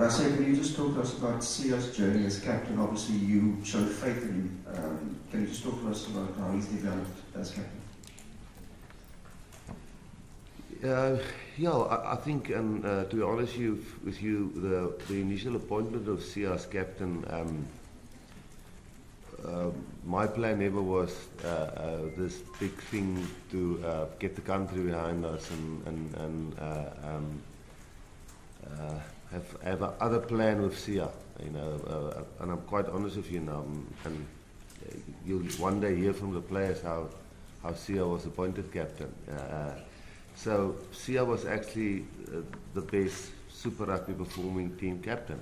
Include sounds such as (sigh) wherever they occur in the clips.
Can you just talk to us about Siya's journey as captain? Obviously, you showed faith in him. Um, can you just talk to us about how he's developed as captain? Uh, yeah, I, I think, and uh, to be honest you, with you, the, the initial appointment of Siya as captain, um, uh, my plan never was uh, uh, this big thing to uh, get the country behind us and, and, and um, have, have other plan with Siya, you know, uh, uh, and I'm quite honest with you now, and uh, you'll one day hear from the players how, how Siya was appointed captain. So Siya was actually uh, the best Super Rugby performing team captain,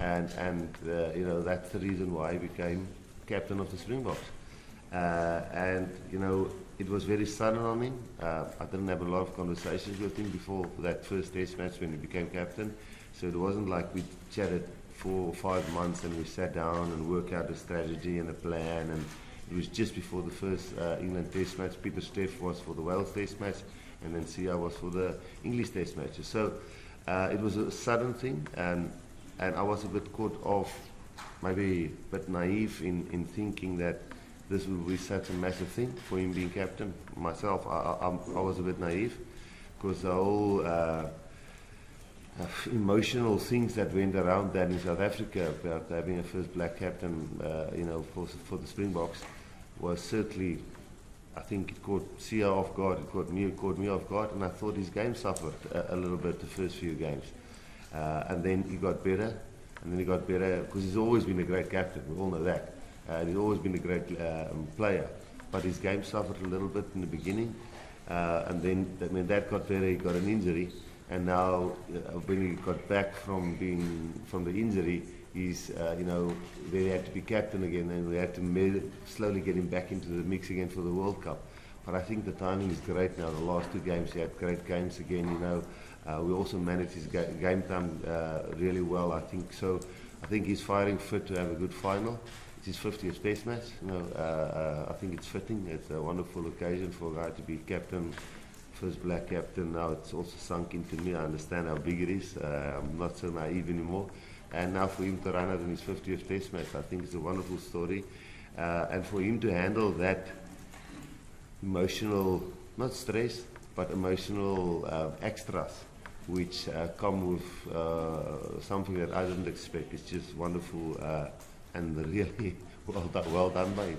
and and uh, you know that's the reason why he became captain of the Springboks. Uh, and you know it was very sudden on him. Uh, I didn't have a lot of conversations with him before that first Test match when he became captain. So it wasn't like we chatted four or five months and we sat down and worked out a strategy and a plan. And it was just before the first uh, England Test match. Pieter-Steph was for the Wales Test match and then Siya was for the English Test matches. So uh, it was a sudden thing, and and I was a bit caught off, maybe a bit naive in, in thinking that this would be such a massive thing for him being captain. Myself, I, I, I was a bit naive because the whole uh, uh, emotional things that went around that in South Africa about having a first black captain, uh, you know, for, for the Springboks was certainly I think it caught Siya off guard, it caught me, it caught me off guard, and I thought his game suffered a, a little bit the first few games. Uh, and then he got better, and then he got better because he's always been a great captain, we all know that. Uh, and he's always been a great um, player, but his game suffered a little bit in the beginning. Uh, and then when that got better, he got an injury, and now uh, when he got back from being from the injury, he's, uh, you know, they had to be captain again and we had to slowly get him back into the mix again for the World Cup. But I think the timing is great now. The last two games, he had great games again, you know. Uh, we also managed his ga game time uh, really well, I think. So I think he's firing fit to have a good final. It's his 50th Test match. You know, uh, uh, I think it's fitting. It's a wonderful occasion for a guy to be captain, first black captain. Now it's also sunk into me. I understand how big it is. Uh, I'm not so naive anymore. And now for him to run it in his 50th Test match, I think it's a wonderful story. Uh, and for him to handle that emotional, not stress, but emotional uh, extras which uh, come with uh, something that I didn't expect. It's just wonderful uh, and really (laughs) well done, well done by.